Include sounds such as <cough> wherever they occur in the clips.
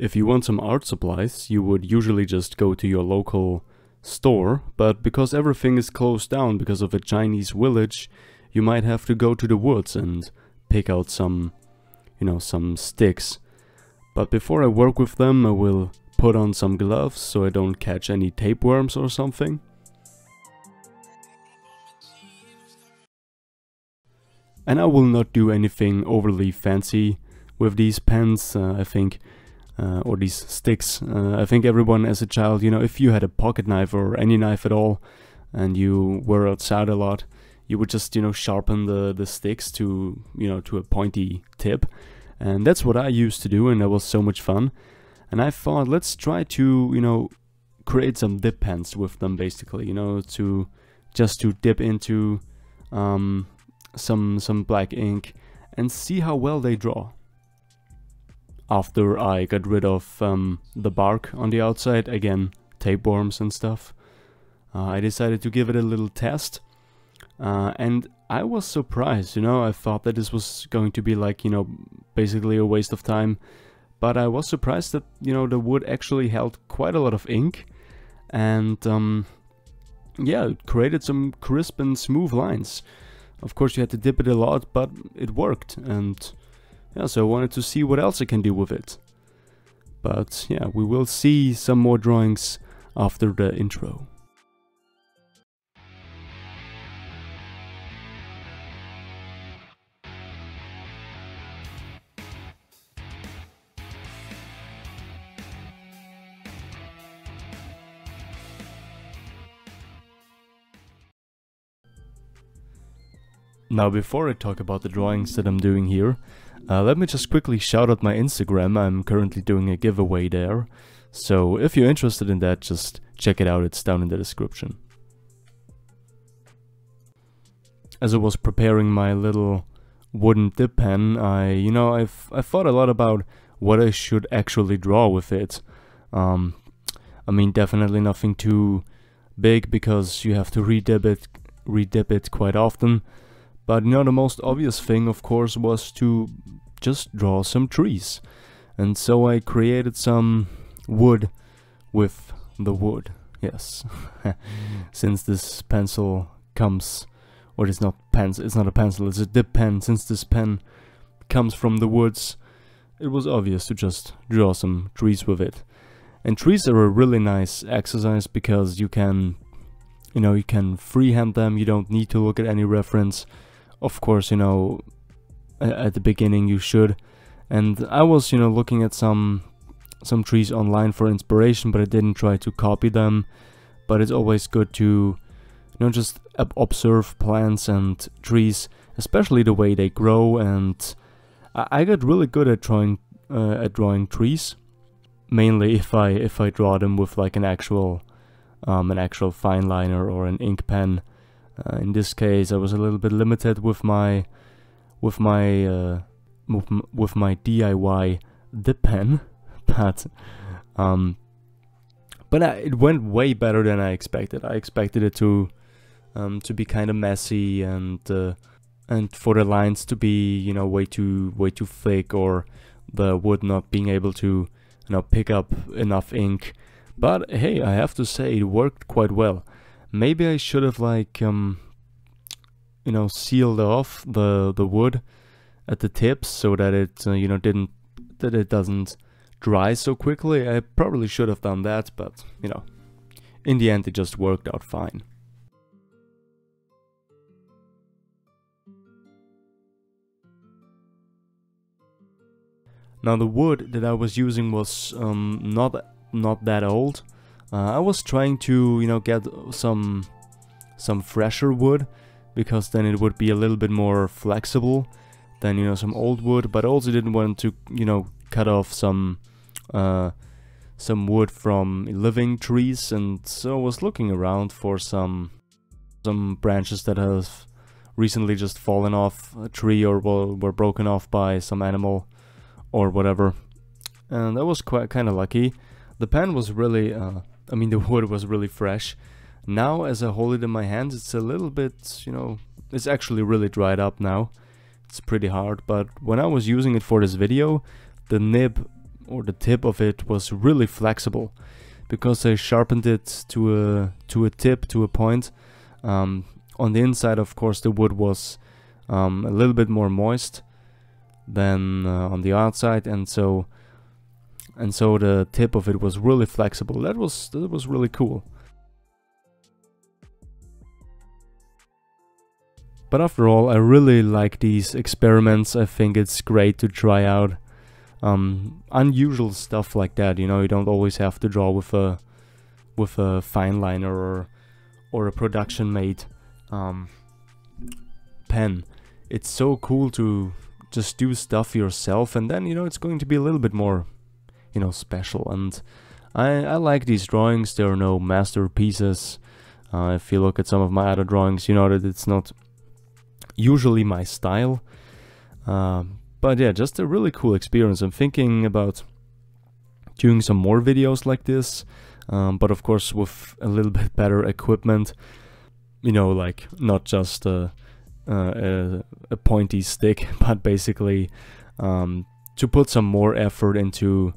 If you want some art supplies, you would usually just go to your local store, but because everything is closed down because of a Chinese village, you might have to go to the woods and pick out some, you know, some sticks. But before I work with them, I will put on some gloves so I don't catch any tapeworms or something. And I will not do anything overly fancy with these pens, uh, I think, uh, or these sticks. Uh, I think everyone as a child, you know, if you had a pocket knife or any knife at all, and you were outside a lot, you would just, you know, sharpen the, the sticks to, you know, to a pointy tip. And that's what I used to do, and that was so much fun. And I thought, let's try to, you know, create some dip pens with them, basically, you know, to just to dip into um, some some black ink and see how well they draw. After I got rid of um, the bark on the outside, again, tapeworms and stuff, uh, I decided to give it a little test. Uh, and I was surprised, you know, I thought that this was going to be like, you know, basically a waste of time. But I was surprised that, you know, the wood actually held quite a lot of ink. And, um, yeah, it created some crisp and smooth lines. Of course you had to dip it a lot, but it worked. And yeah, so I wanted to see what else I can do with it. But yeah, we will see some more drawings after the intro. Now before I talk about the drawings that I'm doing here, uh, let me just quickly shout out my Instagram, I'm currently doing a giveaway there. So if you're interested in that, just check it out, it's down in the description. As I was preparing my little wooden dip pen, I, you know, I've, I thought a lot about what I should actually draw with it. Um, I mean, definitely nothing too big because you have to redip it, redip it quite often. But you know, the most obvious thing, of course, was to just draw some trees. And so I created some wood with the wood. Yes. <laughs> since this pencil comes or it's not pencil it's not a pencil, it's a dip pen. Since this pen comes from the woods, it was obvious to just draw some trees with it. And trees are a really nice exercise because you can you know, you can freehand them, you don't need to look at any reference of course, you know, at the beginning you should. And I was, you know, looking at some some trees online for inspiration, but I didn't try to copy them. But it's always good to, you know, just observe plants and trees, especially the way they grow. And I, I got really good at drawing uh, at drawing trees, mainly if I if I draw them with like an actual um, an actual fine liner or an ink pen. Uh, in this case, I was a little bit limited with my with my uh, with my DIY dip pen, <laughs> but um, but uh, it went way better than I expected. I expected it to um, to be kind of messy and uh, and for the lines to be you know way too way too thick or the wood not being able to you know pick up enough ink. But hey, I have to say it worked quite well. Maybe I should have like um you know sealed off the the wood at the tips so that it uh, you know didn't that it doesn't dry so quickly. I probably should have done that, but you know, in the end it just worked out fine. Now the wood that I was using was um, not not that old. Uh, I was trying to, you know, get some some fresher wood because then it would be a little bit more flexible than, you know, some old wood, but I also didn't want to, you know, cut off some uh, some wood from living trees and so I was looking around for some some branches that have recently just fallen off a tree or were broken off by some animal or whatever. And I was quite kind of lucky. The pen was really uh, I mean, <laughs> the wood was really fresh. Now, as I hold it in my hands, it's a little bit, you know, it's actually really dried up now. It's pretty hard, but when I was using it for this video, the nib or the tip of it was really flexible because I sharpened it to a to a tip to a point. Um, on the inside, of course, the wood was um, a little bit more moist than uh, on the outside, and so and so the tip of it was really flexible. That was that was really cool. But after all, I really like these experiments. I think it's great to try out um, unusual stuff like that. You know, you don't always have to draw with a with a fine liner or or a production made um, pen. It's so cool to just do stuff yourself, and then you know it's going to be a little bit more, you know, special. And I I like these drawings. There are no masterpieces. Uh, if you look at some of my other drawings, you know that it's not usually my style. Um, but yeah, just a really cool experience. I'm thinking about doing some more videos like this, um, but of course with a little <laughs> bit better equipment. You know, like not just a, a, a pointy stick, <laughs> but basically um, to put some more effort into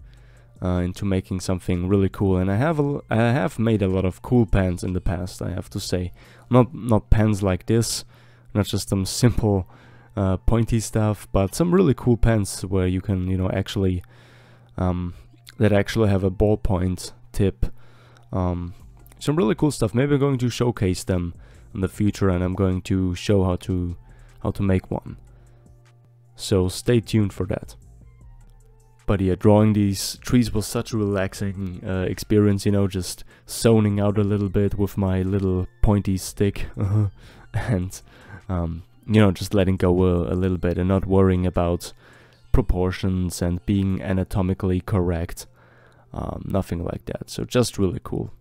uh, into making something really cool. And I have a, I have made a lot of cool pens in the past. I have to say, not not pens like this, not just some simple uh, pointy stuff, but some really cool pens where you can, you know, actually um, that actually have a ballpoint tip. Um, some really cool stuff. Maybe I'm going to showcase them in the future, and I'm going to show how to how to make one. So stay tuned for that. But yeah, drawing these trees was such a relaxing uh, experience, you know, just zoning out a little bit with my little pointy stick <laughs> and um, you know, just letting go a, a little bit and not worrying about proportions and being anatomically correct. Um, nothing like that. So just really cool.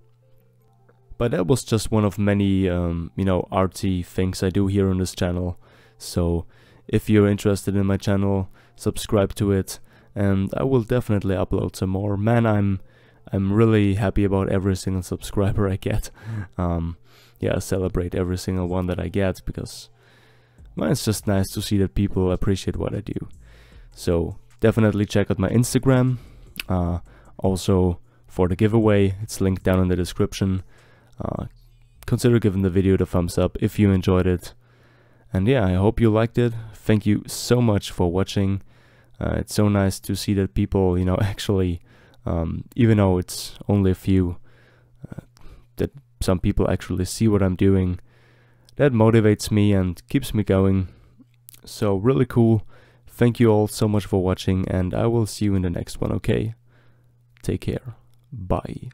But that was just one of many, um, you know, artsy things I do here on this channel. So if you're interested in my channel, subscribe to it, and I will definitely upload some more. Man, I'm I'm really happy about every single subscriber I get. Um, yeah, I celebrate every single one that I get because well, it's just nice to see that people appreciate what I do. So definitely check out my Instagram. Uh, also for the giveaway, it's linked down in the description. Uh, consider giving the video the thumbs up if you enjoyed it. And yeah, I hope you liked it. Thank you so much for watching. Uh, it's so nice to see that people, you know, <laughs> actually, um, even though it's only a few, uh, that some people actually see what I'm doing that motivates me and keeps me going. So really cool. Thank you all so much for watching and I will see you in the next one, okay? Take care. Bye.